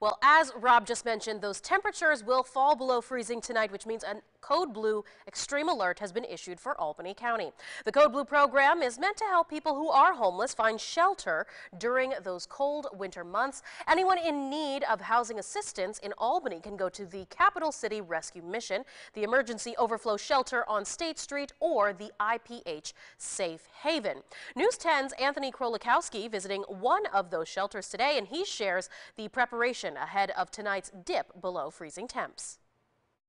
Well, as Rob just mentioned, those temperatures will fall below freezing tonight, which means a Code Blue extreme alert has been issued for Albany County. The Code Blue program is meant to help people who are homeless find shelter during those cold winter months. Anyone in need of housing assistance in Albany can go to the Capital City Rescue Mission, the Emergency Overflow Shelter on State Street, or the IPH Safe Haven. News 10's Anthony Krolikowski visiting one of those shelters today, and he shares the preparation ahead of tonight's dip below freezing temps.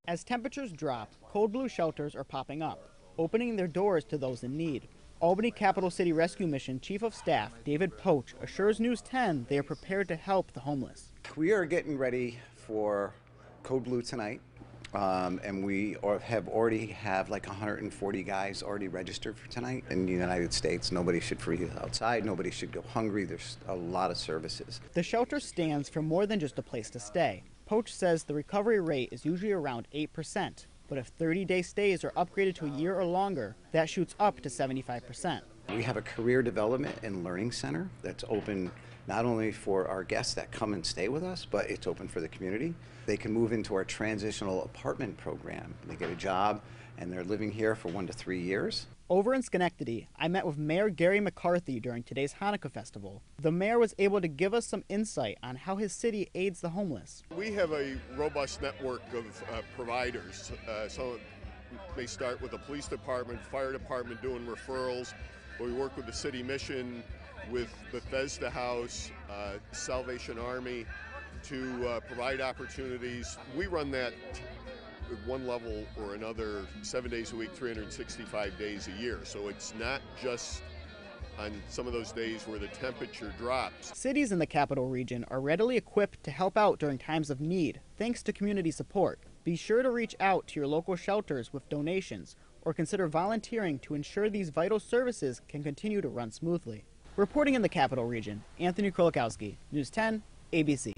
As temperatures drop, Code Blue shelters are popping up, opening their doors to those in need. Albany Capital City Rescue Mission Chief of Staff David Poach assures News 10 they are prepared to help the homeless. We are getting ready for Code Blue tonight. Um, and we or have already have like 140 guys already registered for tonight in the United States. Nobody should freeze outside. Nobody should go hungry. There's a lot of services. The shelter stands for more than just a place to stay. Poach says the recovery rate is usually around 8%, but if 30 day stays are upgraded to a year or longer, that shoots up to 75%. We have a career development and learning center that's open not only for our guests that come and stay with us, but it's open for the community. They can move into our transitional apartment program. They get a job and they're living here for one to three years. Over in Schenectady, I met with Mayor Gary McCarthy during today's Hanukkah festival. The mayor was able to give us some insight on how his city aids the homeless. We have a robust network of uh, providers. Uh, so may start with the police department, fire department doing referrals. We work with the city mission, with Bethesda House, uh, Salvation Army to uh, provide opportunities. We run that at one level or another seven days a week, 365 days a year. So it's not just on some of those days where the temperature drops. Cities in the capital region are readily equipped to help out during times of need, thanks to community support. Be sure to reach out to your local shelters with donations or consider volunteering to ensure these vital services can continue to run smoothly. Reporting in the capital region, Anthony Krolikowski, News 10, ABC.